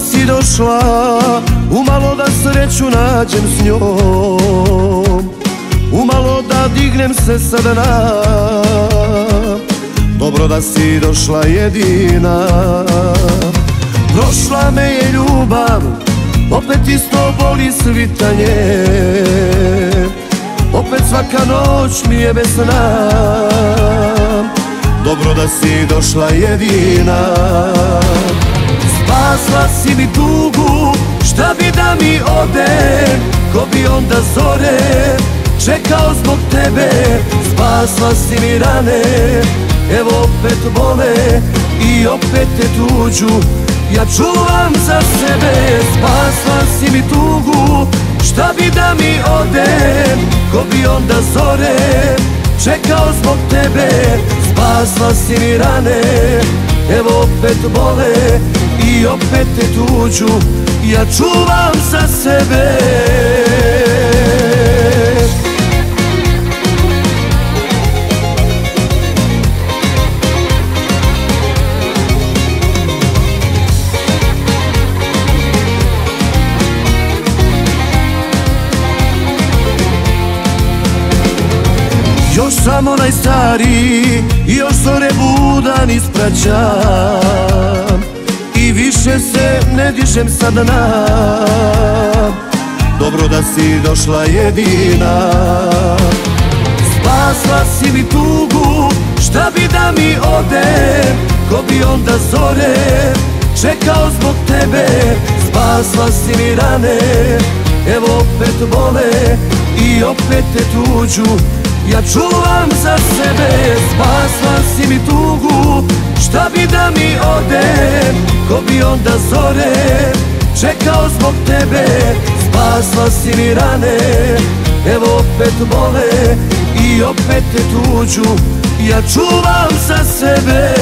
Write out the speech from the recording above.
si došla Umalo da sreću nađem s njom. Umalo da dignem se sa dna Dobro da si došla jedina. Prošla me je ljubav Opet isto boli svitanje. Opet svaka noć mi je bez sna. Dobro da si došla jedina ode Ko bi onda zore Čekao zbog tebe Spasla si mi rane Evo opet bole I opet te tuđu. Ja čuvam za sebe Spasla si mi tugu Šta bi da mi ode? Ko bi onda zore Čekao zbog tebe Spasla si mi rane Evo opet bole I opet te tuđu Ja čuvam za sebe. Još sam onaj stari još zore budan ispraćam ne dižem sa dna Dobro da si došla jedina. Spasla si mi tugu, šta bi da mi ode? Ko bi onda zore čekao zbog tebe? Spasla si mi rane, evo opet bole I opet te tuđu. Ja čuvam za sebe, onda zore Čekao zbog tebe, spasla si mi rane. Evo opet bole i opet te tuđu Ja čuvam za sebe